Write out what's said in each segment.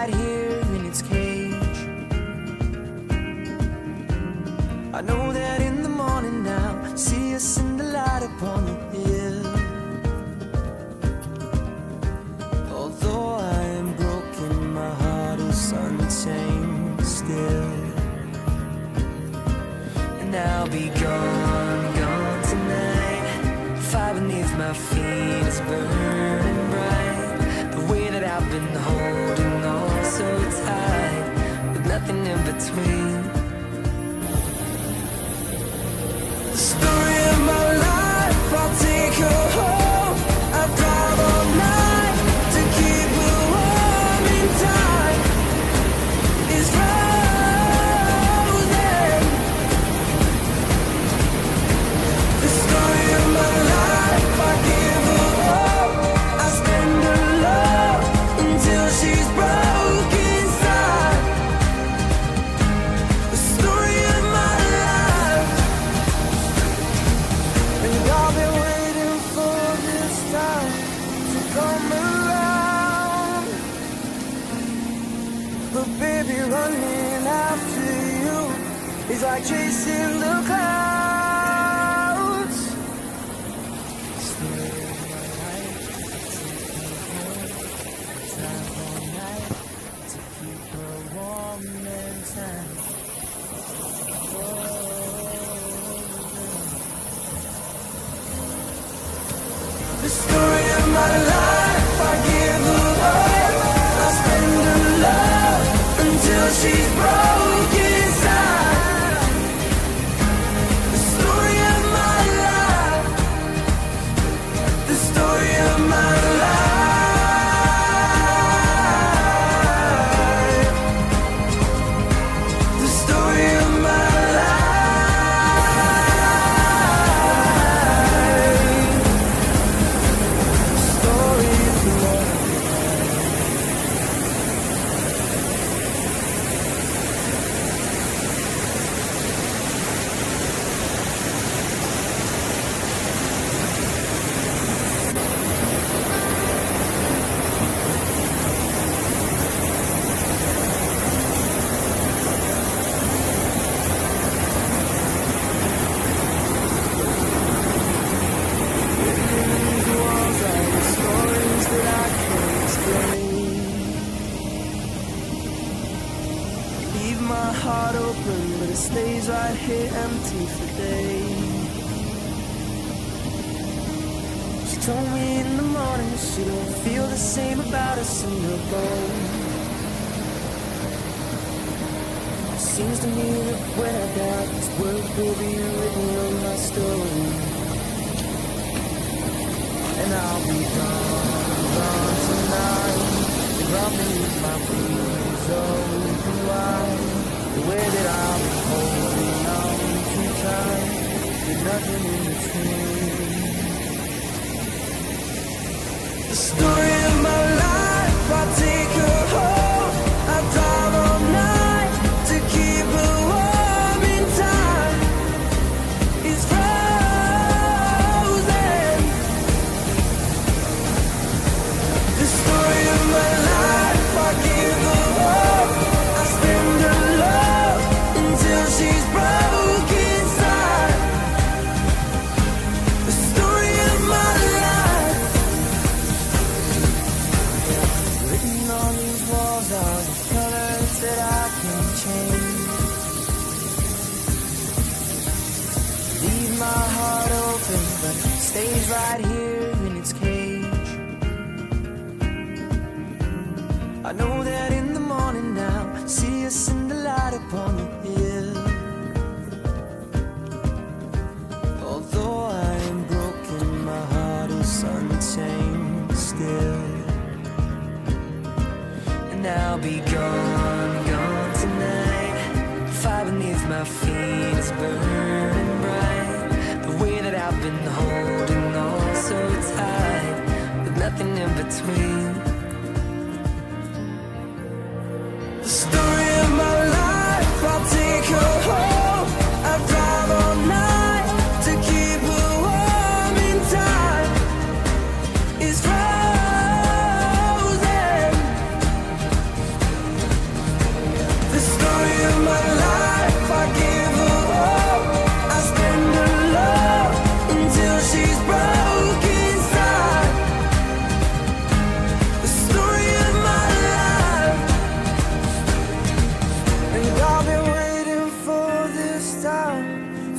right here in its cage. I know that in the morning now, see us in the light upon the hill. Although I am broken, my heart is untamed still. And I'll be gone, gone tonight. Fire beneath my feet is burning Baby, running after you is like chasing the clouds. She's broke heart open, but it stays right here empty for days. She told me in the morning she don't feel the same about us in her bones. Seems to me that when I die, these words will be written on my story. And I'll be gone, gone tonight. Beneath my feet open wide. The way that be holding on too tight, with nothing in between. The story of my life, my heart open, but it stays right here in its cage. I know that in the morning now, see us in the light upon the hill. Although I am broken, my heart is untamed still. And I'll be gone, gone tonight. Fire beneath my feet is burning between.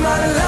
my life,